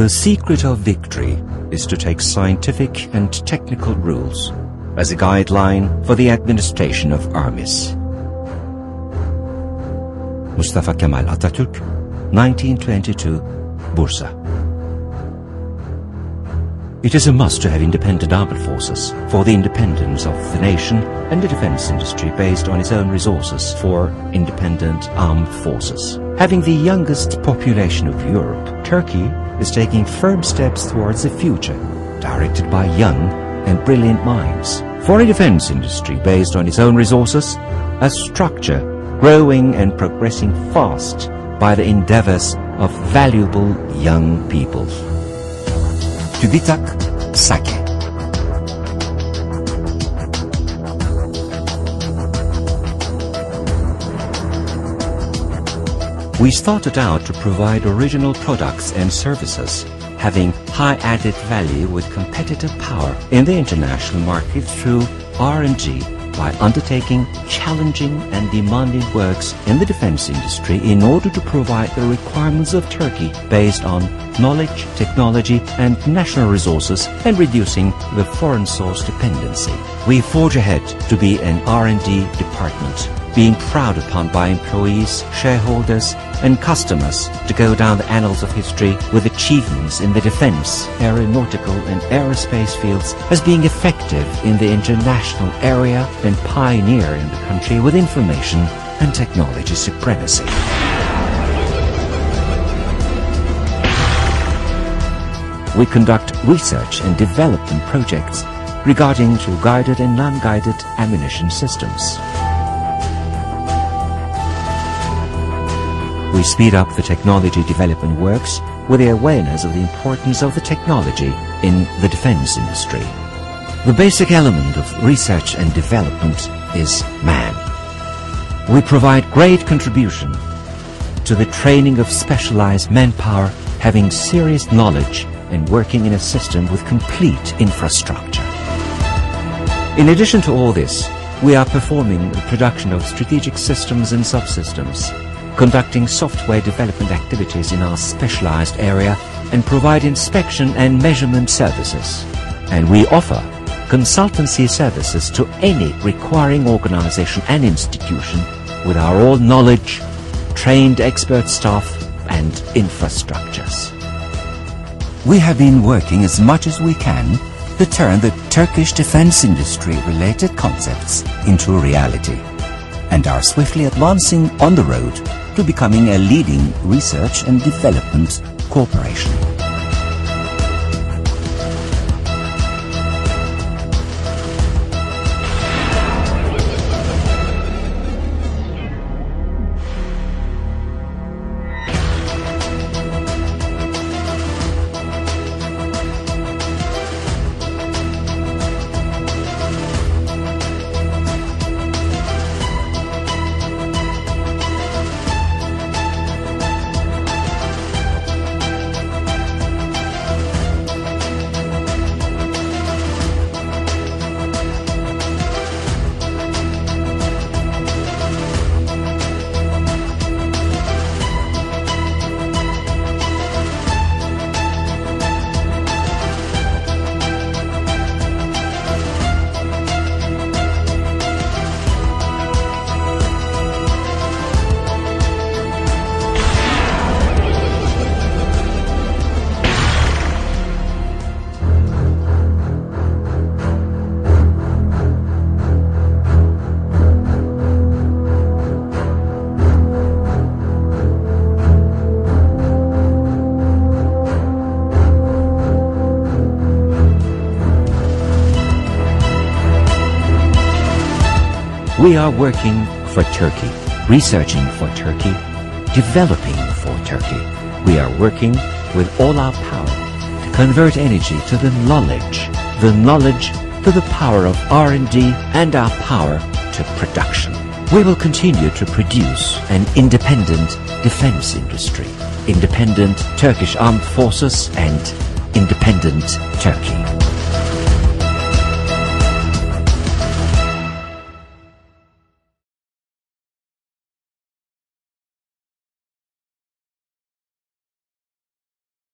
The secret of victory is to take scientific and technical rules as a guideline for the administration of armies. Mustafa Kemal Atatürk, 1922, Bursa. It is a must to have independent armed forces for the independence of the nation and the defense industry based on its own resources for independent armed forces. Having the youngest population of Europe, Turkey is taking firm steps towards the future, directed by young and brilliant minds. For a defense industry based on its own resources, a structure growing and progressing fast by the endeavors of valuable young people. TÜBİTAK SAGE We started out to provide original products and services having high added value with competitive power in the international market through R&D by undertaking challenging and demanding works in the defense industry in order to provide the requirements of Turkey based on knowledge, technology and national resources and reducing the foreign source dependency. We forge ahead to be an R&D department being proud upon by employees, shareholders and customers to go down the annals of history with achievements in the defense, aeronautical and aerospace fields as being effective in the international area and pioneer in the country with information and technology supremacy. We conduct research and development projects regarding to guided and non-guided ammunition systems. We speed up the technology development works with the awareness of the importance of the technology in the defense industry. The basic element of research and development is man. We provide great contribution to the training of specialized manpower having serious knowledge and working in a system with complete infrastructure. In addition to all this, we are performing the production of strategic systems and subsystems conducting software development activities in our specialized area and provide inspection and measurement services. And we offer consultancy services to any requiring organization and institution with our all knowledge, trained expert staff and infrastructures. We have been working as much as we can to turn the Turkish defense industry related concepts into reality and are swiftly advancing on the road to becoming a leading research and development corporation. We are working for Turkey, researching for Turkey, developing for Turkey. We are working with all our power to convert energy to the knowledge, the knowledge to the power of R&D and our power to production. We will continue to produce an independent defense industry, independent Turkish armed forces and independent Turkey.